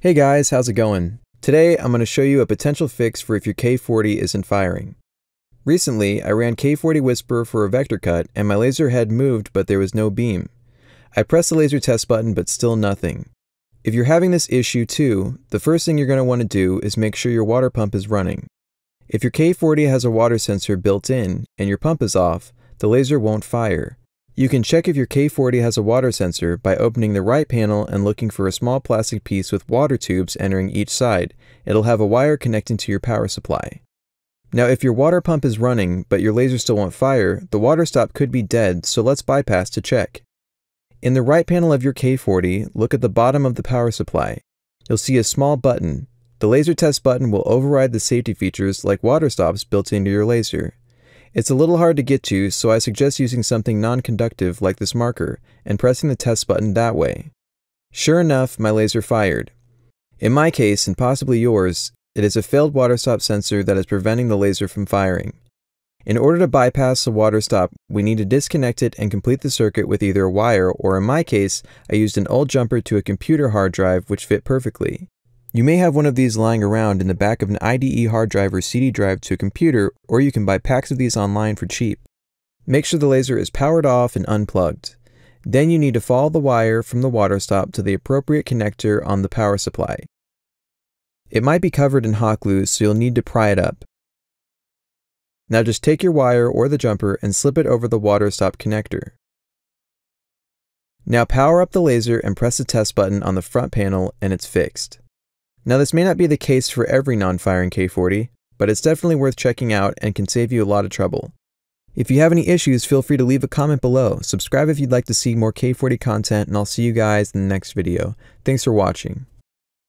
Hey guys, how's it going? Today I'm going to show you a potential fix for if your K40 isn't firing. Recently, I ran K40 Whisperer for a vector cut and my laser head moved but there was no beam. I pressed the laser test button but still nothing. If you're having this issue too, the first thing you're going to want to do is make sure your water pump is running. If your K40 has a water sensor built in and your pump is off, the laser won't fire. You can check if your K40 has a water sensor by opening the right panel and looking for a small plastic piece with water tubes entering each side. It'll have a wire connecting to your power supply. Now if your water pump is running but your laser still won't fire, the water stop could be dead, so let's bypass to check. In the right panel of your K40, look at the bottom of the power supply. You'll see a small button. The laser test button will override the safety features like water stops built into your laser. It's a little hard to get to, so I suggest using something non-conductive like this marker and pressing the test button that way. Sure enough, my laser fired. In my case, and possibly yours, it is a failed water stop sensor that is preventing the laser from firing. In order to bypass the water stop, we need to disconnect it and complete the circuit with either a wire or in my case, I used an old jumper to a computer hard drive which fit perfectly. You may have one of these lying around in the back of an IDE hard drive or CD drive to a computer, or you can buy packs of these online for cheap. Make sure the laser is powered off and unplugged. Then you need to follow the wire from the water stop to the appropriate connector on the power supply. It might be covered in hot glue, so you'll need to pry it up. Now just take your wire or the jumper and slip it over the water stop connector. Now power up the laser and press the test button on the front panel and it's fixed. Now this may not be the case for every non-firing K40, but it's definitely worth checking out and can save you a lot of trouble. If you have any issues, feel free to leave a comment below. Subscribe if you'd like to see more K40 content, and I'll see you guys in the next video. Thanks for watching.